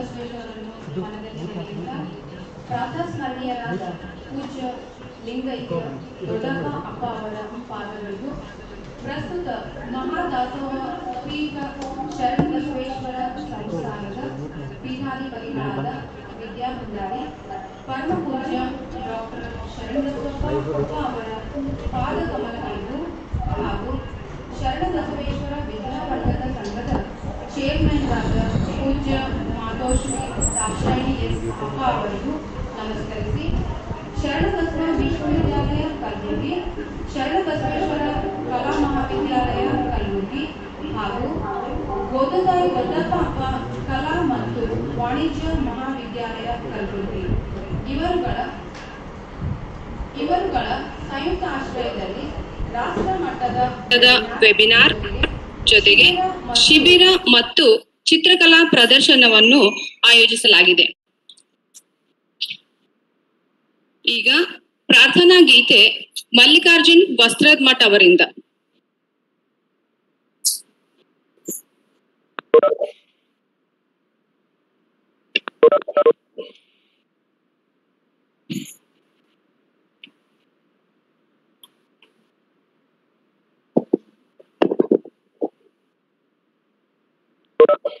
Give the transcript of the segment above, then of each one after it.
ಶರಣಬಸವೇಶ್ವರರನ್ನು ಮನದಲ್ಲಿರಿಸಿದ ಪ್ರಾತಸ್ಮರಣೀಯರಾದ ಪೂಜ್ಯ ಲಿಂಗೈಕ್ಯ ದೊಡ್ಡಪ್ಪ ಅಪ್ಪ ಅವರ ಪಾದಗಳಿಗೂ ಪ್ರಸ್ತುತ ಮಹಾದಾಸೋಹ ಪೀಠ ಶರಣಬಸವೇಶ್ವರ ಸಂಸ್ಥಾನದ ಪೀಠಾಧಿಪತಿಗಳಾದ ವಿದ್ಯಾ ಭಂಡಾರಿ ಪರಮ ಪೂಜ್ಯ ಡಾಕ್ಟರ್ ಶರಣಬಸವಪ್ಪ ಅಪ್ಪ ಅವರ ಪಾದಕಮಲಗಳಿಗೂ ಹಾಗೂ ಅಪ್ಪ ಅವರಿಗೂ ನಮಸ್ಕರಿಸಿ. ಶರಣಬಸವ ವಿಶ್ವವಿದ್ಯಾಲಯ ಕಲ್ಬುರ್ಗಿ ಶರಣಬಸವೇಶ್ವರ ಕಲಾ ಮಹಾವಿದ್ಯಾಲಯ ಕಲ್ಬುರ್ಗಿ ಹಾಗೂ ಗೋದತಾಯಿ ದೊಡ್ಡಪ್ಪ ಅಪ್ಪ ಕಲಾ ಮತ್ತು ವಾಣಿಜ್ಯ ಮಹಾವಿದ್ಯಾಲಯ ಕಲ್ಬುರ್ಗಿ ಇವರುಗಳ ಇವರುಗಳ ಸಂಯುಕ್ತ ಆಶ್ರಯದಲ್ಲಿ ರಾಷ್ಟ್ರ ಮಟ್ಟದ ವೆಬಿನಾರ್ ಜೊತೆಗೆ ಶಿಬಿರ ಮತ್ತು ಚಿತ್ರಕಲಾ ಪ್ರದರ್ಶನವನ್ನು ಆಯೋಜಿಸಲಾಗಿದೆ. ಈಗ ಪ್ರಾರ್ಥನಾ ಗೀತೆ ಮಲ್ಲಿಕಾರ್ಜುನ್ ವಸ್ತ್ರದ್ ಮಠ್ ಅವರಿಂದ. ವಿಂಗೆ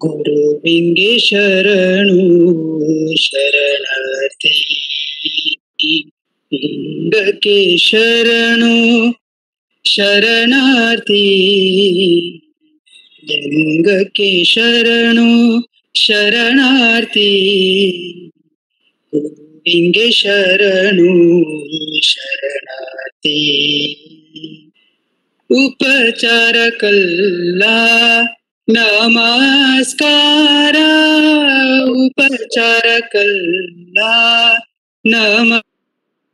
गुरुबिंगे शरण शरणार्थी। लिंग के शरण शरणार्थी। लिंग के शरण शरणार्थी। गुरुबिंगे शरण शरणार्थी। उपचार कल्ला नमस्कार उपचार कल्ला नम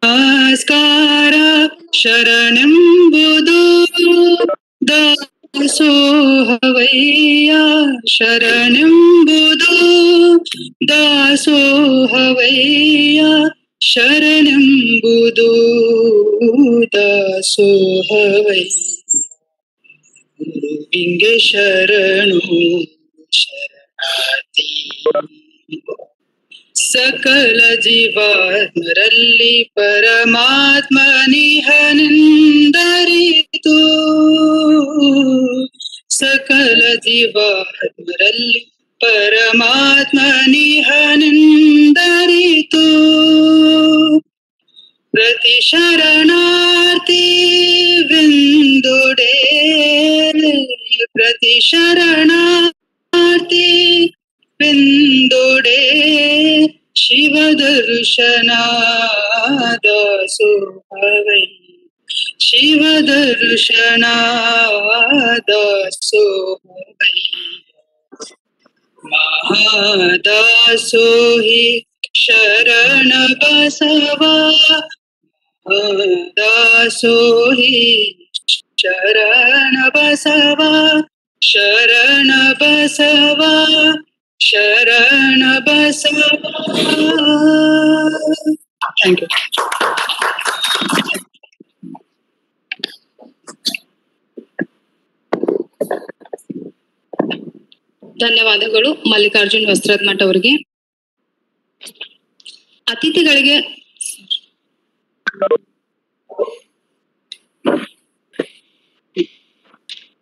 नमस्कार शरणं बुदो दासोहवैया शरण बुदो दासोहवैया शरणं बुदो हवैया। ಗುರುವಿಂಗೆ ಶರಣು ಶರಣಾರ್ಥಿ ಸಕಲ ಜೀವಾತ್ಮರಲ್ಲಿ ಪರಮಾತ್ಮ ನಿಹನೆಂದರಿತು ಸಕಲ ಜೀವಾತ್ಮರಲ್ಲಿ ಪರಮಾತ್ಮ शरणार्ति बिन्दुडे शिवदर्शनादासो भवै। शिवदर्शनादासो भवै। महादासो हि शरणबसवा। महादासो हि शरणबसवा। ಶರಣ ಬಸವ ಶರಣ ಬಸವ. ಥ್ಯಾಂಕ್ ಯು ಧನ್ಯವಾದಗಳು ಮಲ್ಲಿಕಾರ್ಜುನ್ ವಸ್ತ್ರದ ಮಠ ಅವರಿಗೆ. ಅತಿಥಿಗಳಿಗೆ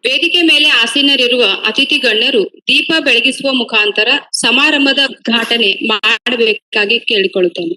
ವೇದಿಕೆ ಮೇಲೆ ಆಸೀನರಿರುವ ಅತಿಥಿ ಗಣ್ಯರು ದೀಪ ಬೆಳಗಿಸುವ ಮುಖಾಂತರ ಸಮಾರಂಭದ ಉದ್ಘಾಟನೆ ಮಾಡಬೇಕಾಗಿ ಕೇಳಿಕೊಳ್ಳುತ್ತೇನೆ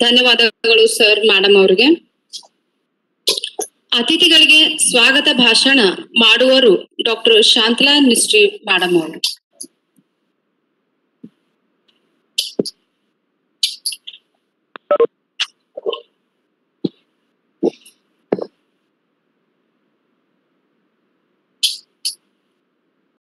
ಧನ್ಯವಾದಗಳು ಸರ್ ಮೇಡಮ್ ಅವರಿಗೆ. ಅತಿಥಿಗಳಿಗೆ ಸ್ವಾಗತ ಭಾಷಣ ಮಾಡುವರು ಡಾಕ್ಟರ್ ಶಾಂತಲಾ ನಿಶ್ರೀ ಮೇಡಮ್ ಅವರು.